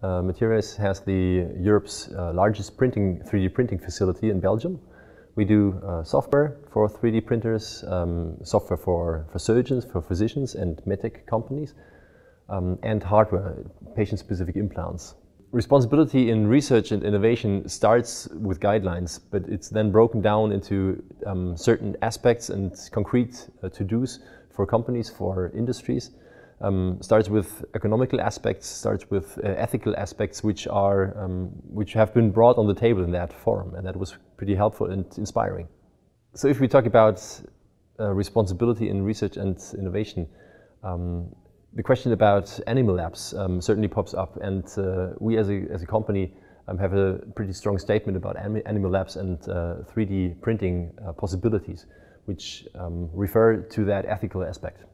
Uh, has the Europe's uh, largest printing 3D printing facility in Belgium. We do uh, software for 3D printers, um, software for, for surgeons, for physicians and medtech companies, um, and hardware, patient-specific implants. Responsibility in research and innovation starts with guidelines, but it's then broken down into um, certain aspects and concrete uh, to-dos for companies, for industries um, starts with economical aspects, starts with uh, ethical aspects, which are um, which have been brought on the table in that forum, and that was pretty helpful and inspiring. So, if we talk about uh, responsibility in research and innovation, um, the question about animal labs um, certainly pops up, and uh, we as a as a company. Um, have a pretty strong statement about animal labs and 3D uh, printing uh, possibilities, which um, refer to that ethical aspect.